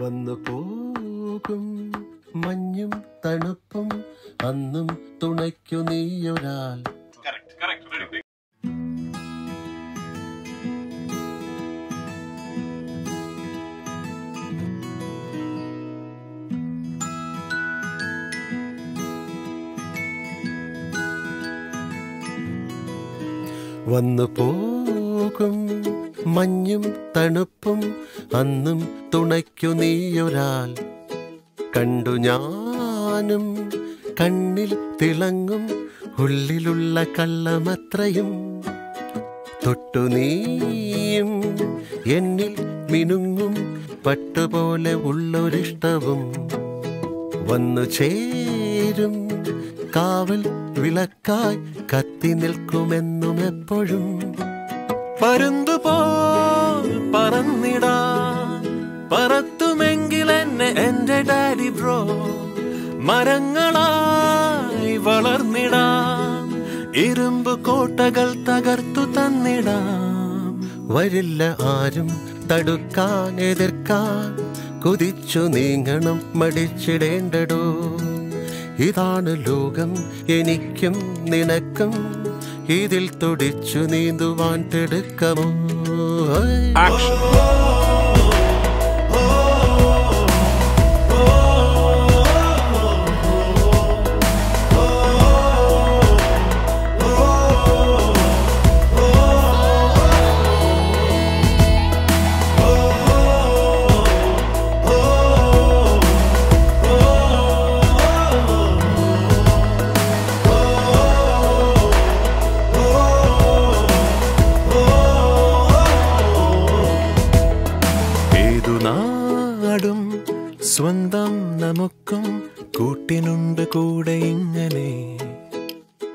വന്നു പോകും മഞ്ഞും തണുപ്പും അന്നും തുണയ്ക്കു നീയൊരാൾ. വന്നു പോകും മഞ്ഞും തണുപ്പും അന്നും തുണയ്ക്കു നീയൊരാൾ കണ്ടു ഞാനും കണ്ണിൽ തിളങ്ങും ഉള്ളിലുള്ള കള്ളമത്രയും. തൊട്ടു നീയും എന്നിൽ മിനുങ്ങും പട്ടുപോലെ ഉള്ളൊരിഷ്ടവും. വന്നു ചേരും കാവൽ വിളക്കായി കത്തി നിൽക്കുമെന്നും എപ്പോഴും പരുന്തുപോൽ പറന്നിടാ. പറത്തുമെങ്കിൽ എന്നെ എന്റെ ഡാഡി ബ്രോ മരങ്ങളായി വളർന്നിടാം. ഇരുമ്പ് കോട്ടകൾ തകർത്തു തന്നിടാം. വരില്ല ആരും തടുക്കാൻ എതിർക്കാൻ. കുതിച്ചു നീങ്ങണം മടിച്ചിടേണ്ടടോ. ഇതാണ് ലോകം എനിക്കും നിനക്കും. ഇതിൽ തുടിച്ചു നീന്തുവാൻ തിടുക്കമോ? സ്വന്തം നമുക്കും കൂട്ടിനുണ്ട് കൂടെ ഇങ്ങനെ.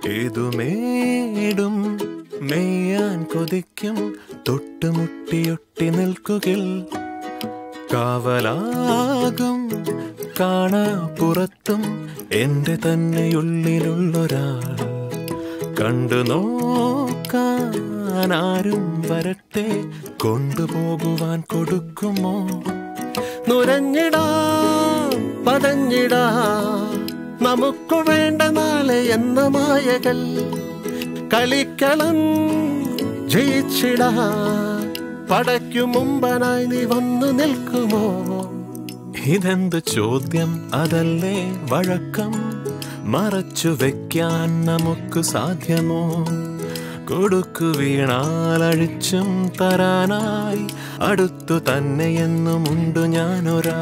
ഏതുമേടും മെയ്യാൻ കൊതിക്കും തൊട്ടുമുട്ടിയൊട്ടി നിൽക്കുകിൽ. കാവലാകും കാണാ പുറത്തും എന്റെ തന്നെയുള്ളിലുള്ളൊരാൾ. കണ്ടു നോക്കാനാരും വരട്ടെ കൊണ്ടുപോകുവാൻ കൊടുക്കുമോ? നുരഞ്ഞിടാ പതഞ്ഞിടാ. നമുക്കു വേണ്ട നാളെ എന്ന മായകൾ കളിക്കളം ജയിച്ചിടാ. പടയ്ക്കു മുമ്പനായി നീ വന്നു നിൽക്കുമോ? ഇതെന്ത് ചോദ്യം? അതല്ലേ വഴക്കം? മറച്ചു വെക്കാൻ നമുക്ക് സാധ്യമോ? കൊടുക്കു വീണാൽ അഴിച്ചും തരാനായി. അടുത്തു തന്നെയെന്നുമുണ്ട് ഞാനൊരാ